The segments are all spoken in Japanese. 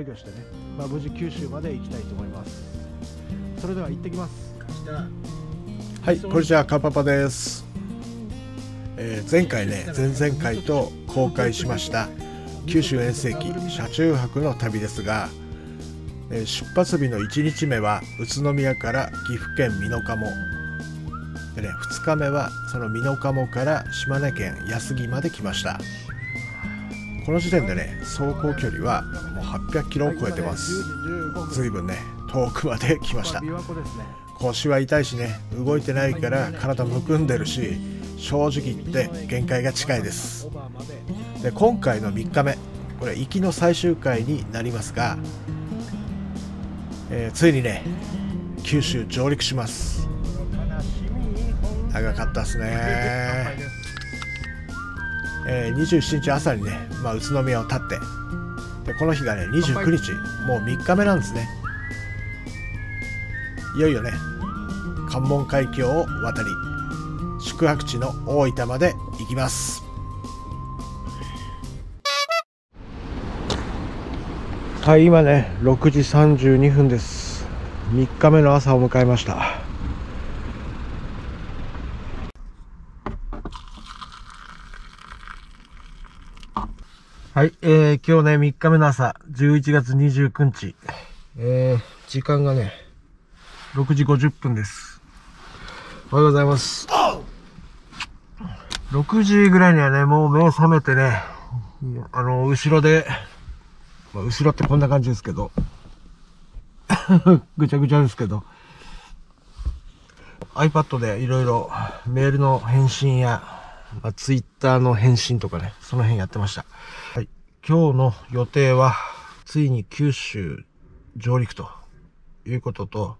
制御してね、まあ、無事九州まで行きたいと思います。それでは行ってきます。はいこんにちはカパパです、えー前回ね前々回と公開しました九州遠征記車中泊の旅ですが、えー出発日の1日目は宇都宮から岐阜県美濃加茂。でね2日目はその美濃加茂から島根県安来まで来ました。この時点でね走行距離はもう800キロを超えてます。随分ね遠くまで来ました。腰は痛いしね動いてないから体むくんでるし正直言って限界が近いです。で。で今回の3日目これ行きの最終回になりますが、えーついにね九州上陸します。長かったですね、えー27日朝にね、まあ、宇都宮を立ってでこの日がね29日もう3日目なんですね。いよいよね関門海峡を渡り宿泊地の大分まで行きます。はい今ね6時32分です。3日目の朝を迎えました。はい、えー、今日ね3日目の朝11月29日えー、時間がね6時50分ですおはようございます6時ぐらいにはねもう目覚めてねあの後ろでまあ、後ろってこんな感じですけど。ぐちゃぐちゃですけど。iPad でいろいろメールの返信や、まあ、Twitter の返信とかね、その辺やってました。はい。今日の予定は、ついに九州上陸ということと、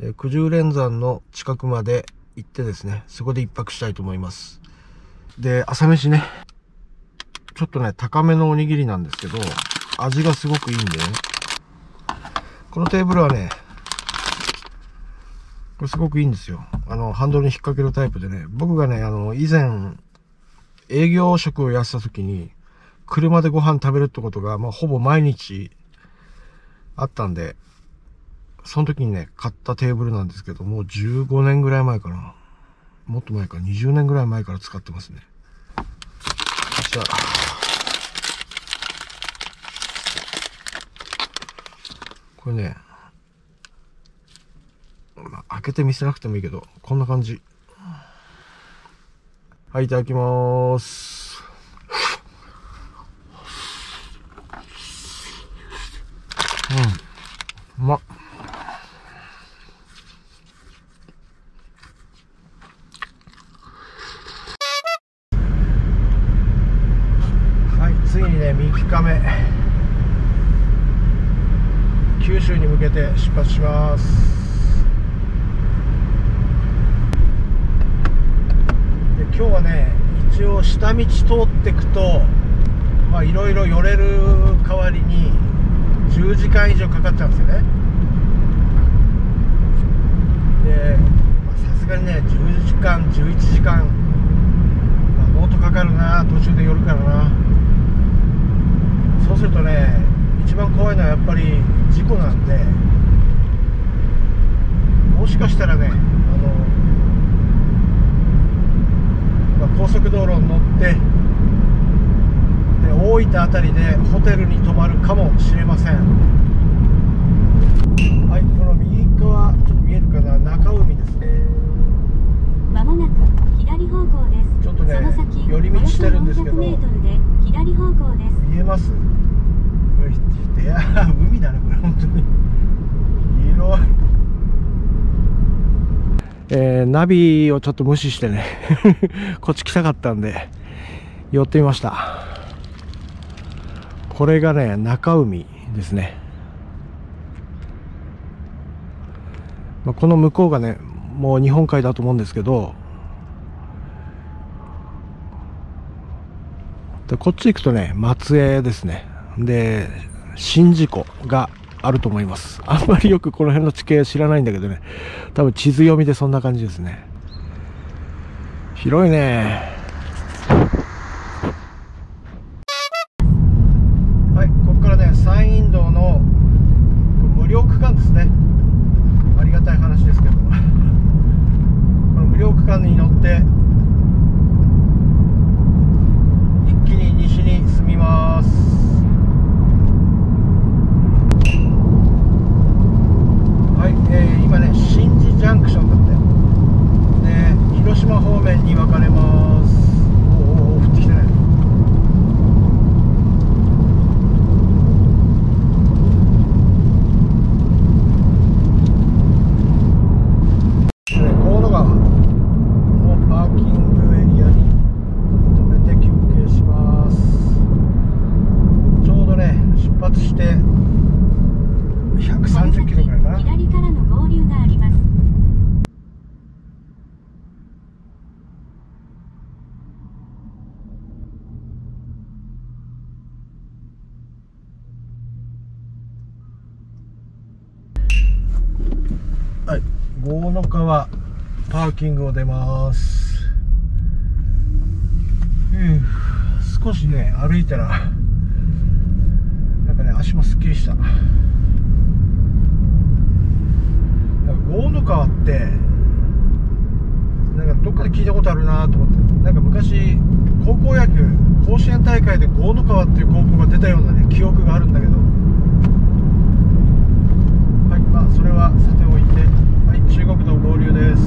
え九十連山の近くまで行ってですね、そこで一泊したいと思います。で、朝飯ね、ちょっとね、高めのおにぎりなんですけど、味がすごくいいんでね。このテーブルはね、これすごくいいんですよ。あの、ハンドルに引っ掛けるタイプでね、僕がね、あの、以前、営業職をやってた時に、車でご飯食べるってことが、まあ、ほぼ毎日あったんで、その時にね、買ったテーブルなんですけど、もう15年ぐらい前かな。もっと前か、20年ぐらい前から使ってますね。じゃあ、これね、まあ開けて見せなくてもいいけど、こんな感じ。はい、いただきます。うん。うまっ。はい、ついにね、3日目。九州に向けて出発します。で今日はね、一応下道通ってくと、まあいろいろ寄れる代わりに10時間以上かかっちゃうんですよね。で、さすがにね、10時間、11時間、まあ、もっとかかるな、途中で寄るからな。そうするとね、一番怖いのはやっぱり事故なんで、もしかしたらね、あの、まあ、高速道路に乗って、で大分あたりでホテルに泊まるかもしれません。はい、この右側、ちょっと見えるかな、中海ですね。まもなく左方向です。ちょっとね寄り道してるんですけどおよそ400メートルで左方向です？見えますいや海だねこれ本当に広いえー、ナビをちょっと無視してね こっち来たかったんで寄ってみました。これがね中海ですね、まあ、この向こうがねもう日本海だと思うんですけどでこっち行くとね松江ですね。で宍道湖があると思います。あんまりよくこの辺の地形知らないんだけどね。多分地図読みでそんな感じですね。広いねはいここからね山発して130キロぐらいかな左からの合流があります。はい郷の川パーキングを出ます。うん少しね歩いたらなんかね足もすっきりした。郷の川ってなんかどっかで聞いたことあるなと思ってなんか昔高校野球甲子園大会で郷の川っていう高校が出たようなね記憶があるんだけど。はいまあそれはさておいて。はい中国道合流です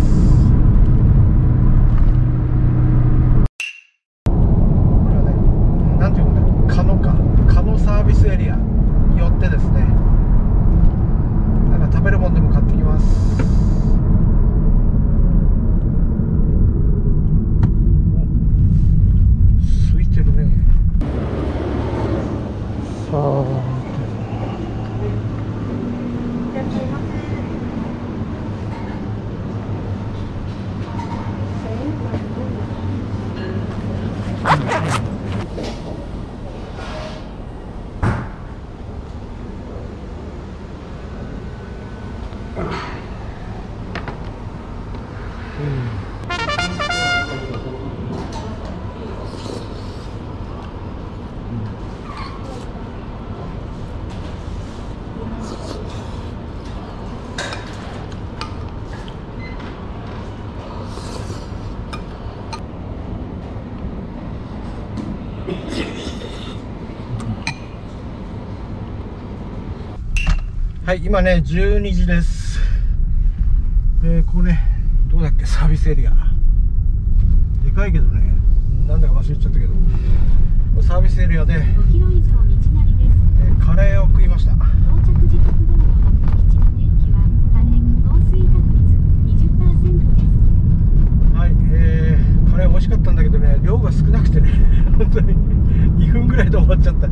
これはねなんていうんだろう鹿野か鹿野サービスエリアによってですねなんか食べるもんでも買ってきますお空いてるねさあはい、今ね、12時です。えー、ここね、どうだっけ、サービスエリア。でかいけどね、なんだか忘れちゃったけど、サービスエリアで、5キロ以上道なりです。えーカレーを食いました。到着時刻頃の目的地の天気は晴れ、降水確率20%です。はい、えー、カレー美味しかったんだけどね、量が少なくてね、本当に2分ぐらいで終わっちゃった。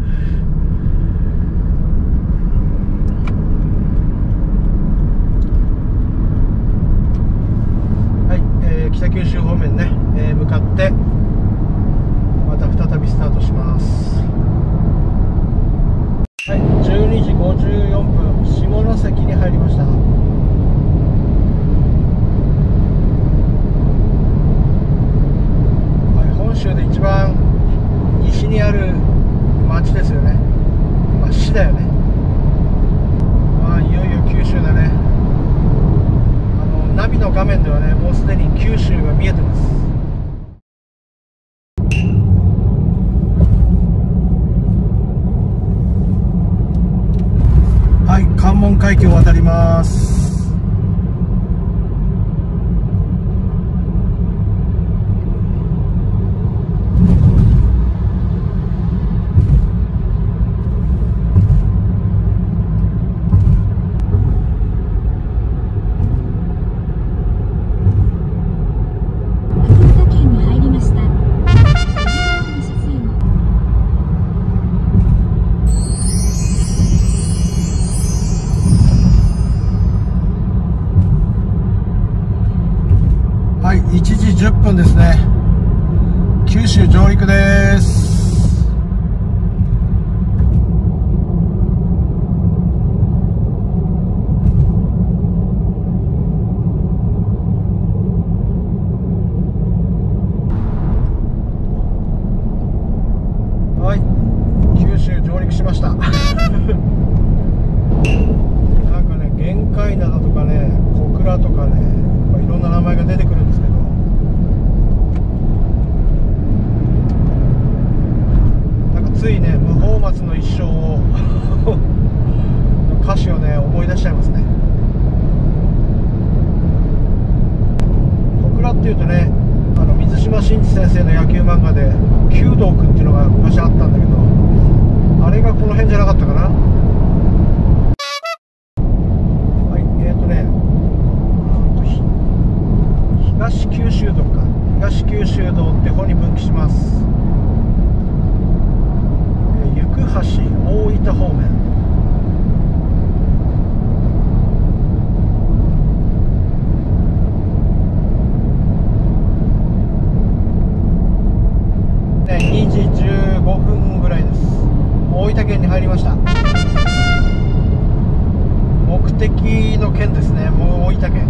はい、えー北九州方面ね、えー向かってまた再びスタートします。はい12時54分下関に入りました。はい本州で一番西にある町ですよね。まあ市だよね。まあいよいよ九州だね。ナビの画面ではねもうすでに九州が見えてます。はい関門海峡を渡ります。の水島新司先生の野球漫画で弓道君っていうのが昔あったんだけどあれがこの辺じゃなかったかなはいえーとねうんとひ東九州道か東九州道って方に分岐します、えー行橋大分分方面ね2時15分ぐらいです大分県に入りました目的の県ですねもう大分県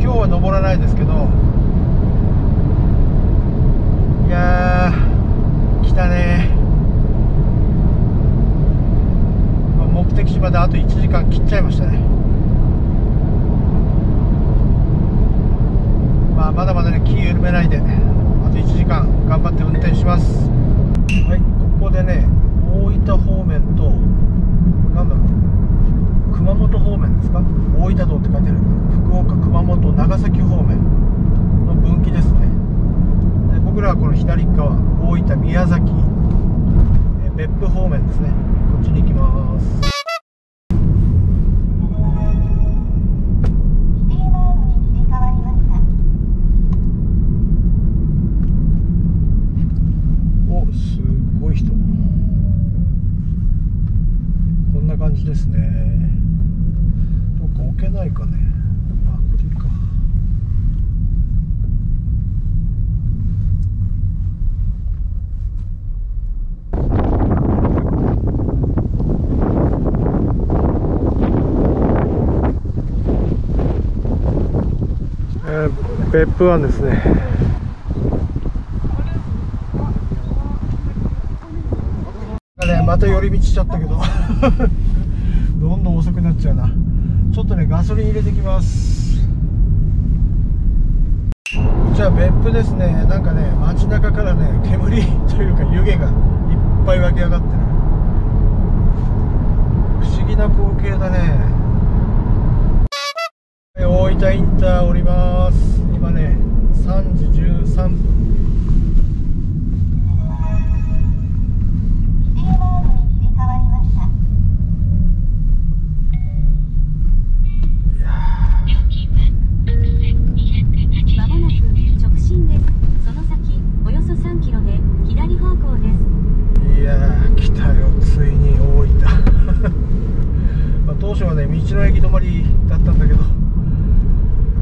今日は登らないですけどいやー来たねまあ目的地まであと1時間切っちゃいましたねまあまだまだね気緩めないであと1時間頑張って運転しますはいここでね大分方面となんだろう熊本方面ですか大分道って書いてある福岡熊本長崎方面の分岐ですねで僕らはこの左側大分宮崎別府方面ですね。こっちに行きますおすごい人こんな感じですねどっか置けないかねあこれいいかえー、別府湾ですね。ねまた寄り道しちゃったけど。どんどん遅くなっちゃうな。ちょっとねガソリン入れてきます。じゃあ別府ですね。なんかね街中からね煙というか湯気がいっぱい湧き上がってる。不思議な光景だねはい大分インター降ります今ね3時13分まもなく直進です。その先、およそ3。分 当初はね道の駅止まりだったんだけど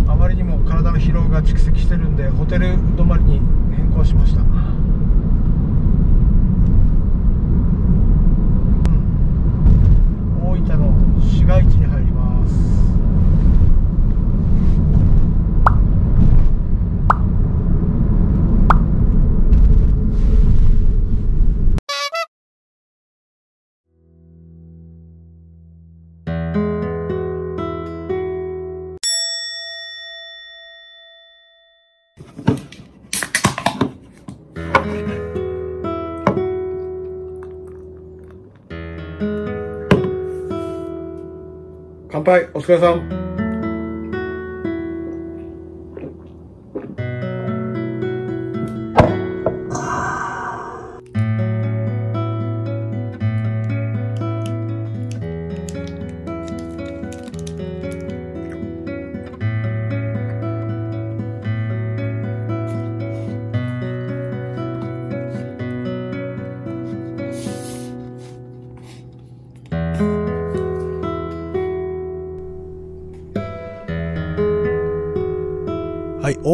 あまりにも体の疲労が蓄積してるんでホテル泊まりに変更しました、うん、大分の市街地に入り乾杯。お疲れさん。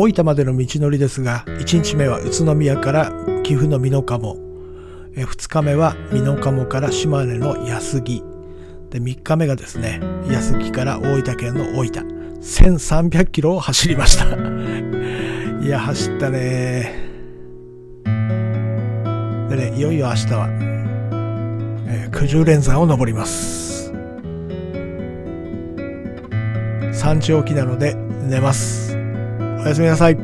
大分までの道のりですが、1日目は宇都宮から岐阜の美濃加茂、2日目は美濃加茂から島根の安来、で3日目がですね、安来から大分県の大分、1300キロを走りました。いや、走ったね。でね、いよいよ明日は、えー九十連山を登ります。山頂沖なので寝ます。おやすみなさい。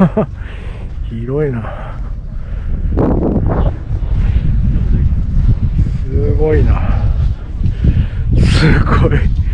広いな。すごいな。すごい。